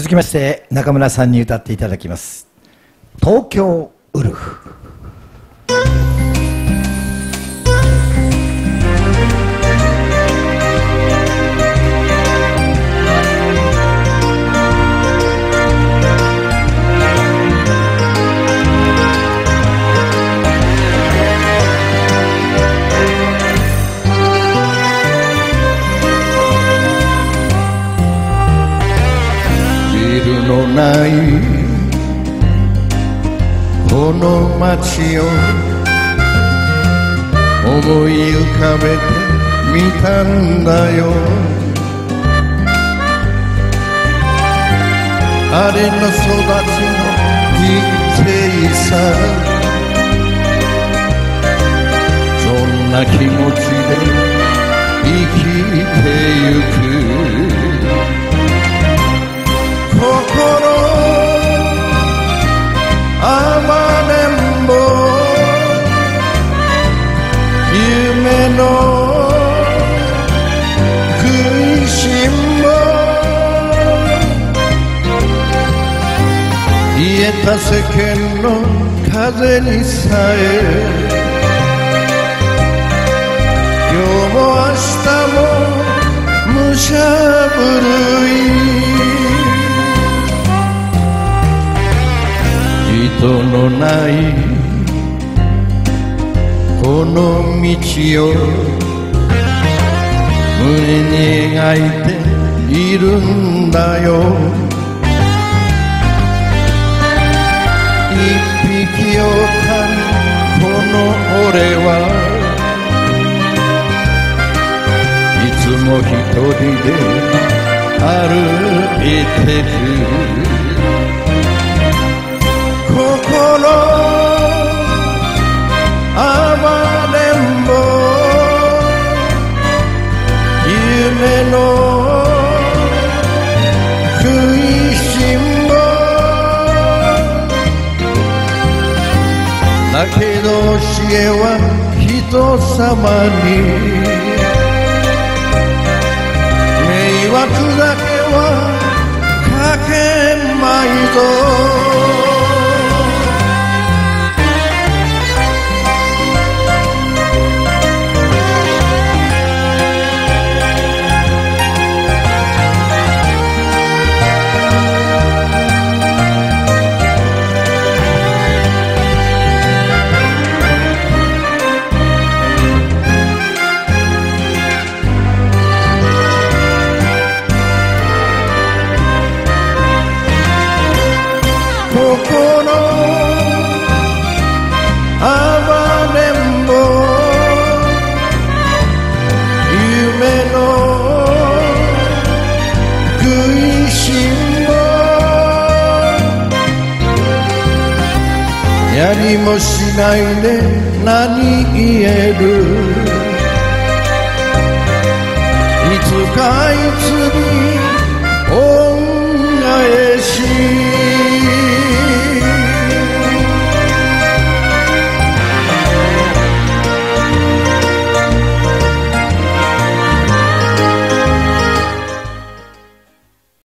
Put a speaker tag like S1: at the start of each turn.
S1: 続きまして中村さんに歌っていただきます。東京ウルフ。
S2: ない。この街を思い浮かべてみたんだよ。あれの育ちの人生さ。そんな気持ちの食いしん坊癒えた世間の風にさえ。今日も明日もむしゃぶるの道を。胸に描いているんだよ。一匹狼この俺は。いつも一人で歩いてくだけど教えは人様に。迷惑だけはかけまいぞこの哀れんぼ。夢の。食いしんぼやりもしないで何言える。いつかいつに。終